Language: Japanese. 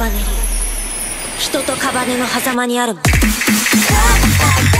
カバネリ人とカバネの狭間にあるもの。